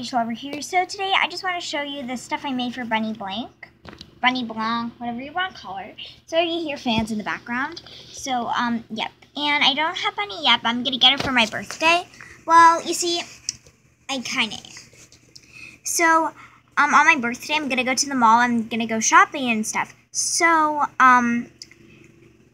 Angel over here. So today I just want to show you the stuff I made for Bunny Blank. Bunny Blanc, whatever you want to call her. So you hear fans in the background. So, um, yep. And I don't have Bunny yet, but I'm going to get her for my birthday. Well, you see, I kind of. So, um, on my birthday, I'm going to go to the mall. I'm going to go shopping and stuff. So, um,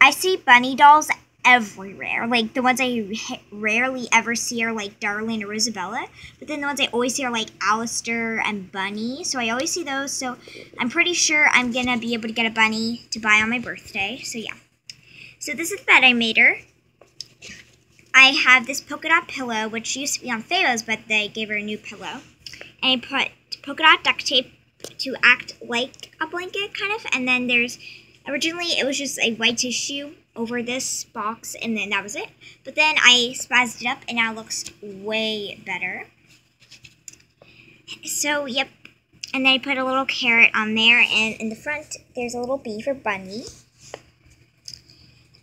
I see bunny dolls everywhere. Like the ones I rarely ever see are like Darling or Rosabella, but then the ones I always see are like Alistair and Bunny. So I always see those. So I'm pretty sure I'm gonna be able to get a bunny to buy on my birthday. So yeah. So this is the bed I made her. I have this polka dot pillow, which used to be on Fayo's, but they gave her a new pillow. And I put polka dot duct tape to act like a blanket, kind of. And then there's originally it was just a white tissue over this box and then that was it. But then I spazzed it up and now it looks way better. So, yep. And then I put a little carrot on there and in the front there's a little bee for Bunny.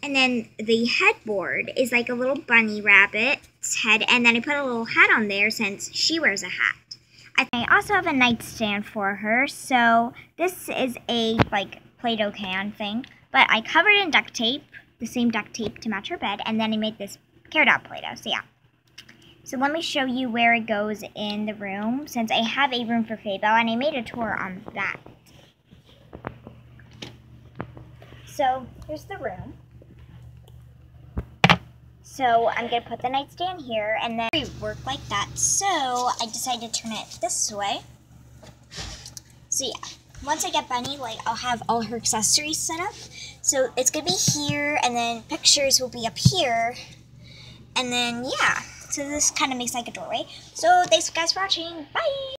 And then the headboard is like a little bunny rabbit's head and then I put a little hat on there since she wears a hat. I also have a nightstand for her. So this is a like Play-Doh can thing. But I covered in duct tape the same duct tape to match her bed, and then I made this carrot out Play-Doh, so yeah. So let me show you where it goes in the room, since I have a room for Fable, and I made a tour on that. So, here's the room. So, I'm going to put the nightstand here, and then work like that. So, I decided to turn it this way. So, yeah once I get Bunny, like I'll have all her accessories set up. So it's gonna be here, and then pictures will be up here, and then yeah. So this kind of makes like a doorway. So thanks guys for watching. Bye.